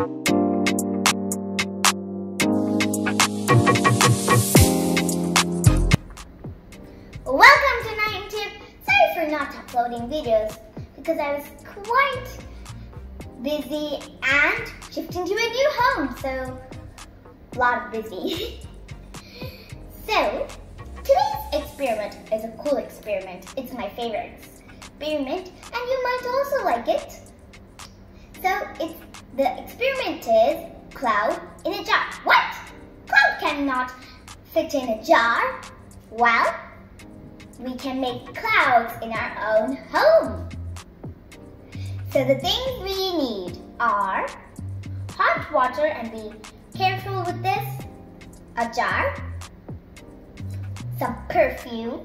Welcome to NainuTube. Sorry for not uploading videos because I was quite busy and shifting to a new home, so a lot of busy. so today's experiment is a cool experiment. It's my favorite experiment and you might also like it. So it's the experiment is cloud in a jar. What? Cloud cannot fit in a jar. Well, we can make clouds in our own home. So the things we need are hot water and be careful with this, a jar, some perfume,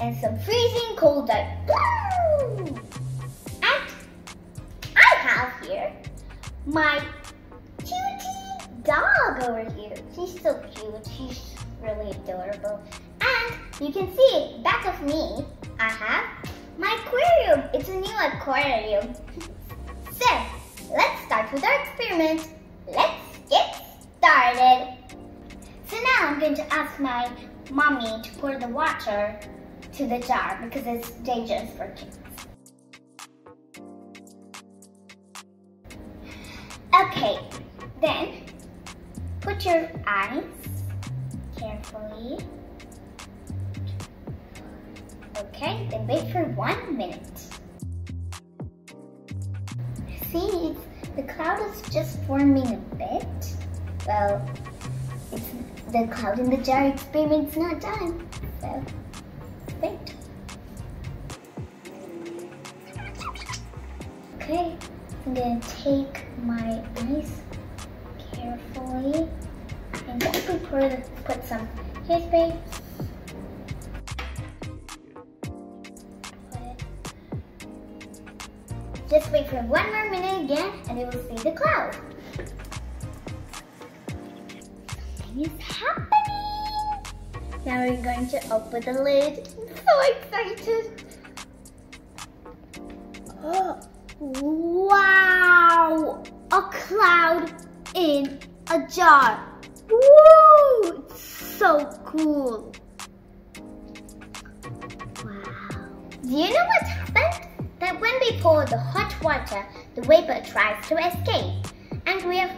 and some freezing cold ice. And I have here my cutie dog over here. She's so cute. She's really adorable. And you can see back of me, I have my aquarium. It's a new aquarium. so, let's start with our experiment. Let's get started. So now I'm going to ask my mommy to pour the water to the jar because it's dangerous for kids. Okay, then put your eyes carefully. Okay, then wait for one minute. See, the cloud is just forming a bit. Well, the cloud in the jar experiment's not done. So, wait. Okay, I'm gonna take my ice carefully and put, put some hairspray. Just wait for one more minute again and you will see the cloud. Something is happening! Now we're going to open the lid. I'm so excited! Oh, wow! Cloud in a jar. Woo! It's so cool. Wow. Do you know what happened? That when we pour the hot water, the vapor tries to escape. And we have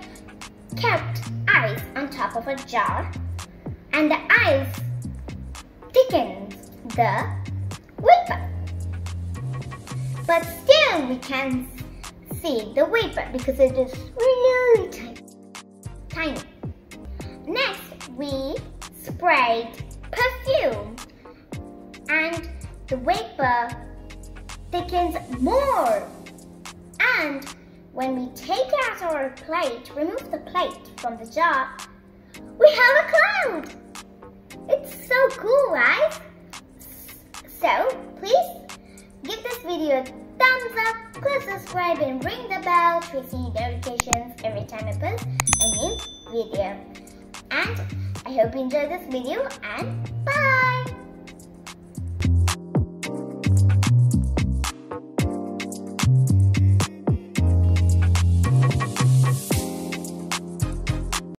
kept ice on top of a jar. And the ice thickens the vapor. But still we can see the wafer because it is really tiny. Next, we sprayed perfume and the wafer thickens more. And when we take out our plate, remove the plate from the jar, we have a cloud. It's so cool, right? So, please give this video a thumbs up, click subscribe and ring the bell to receive notifications every time I post a new video. And I hope you enjoyed this video and bye!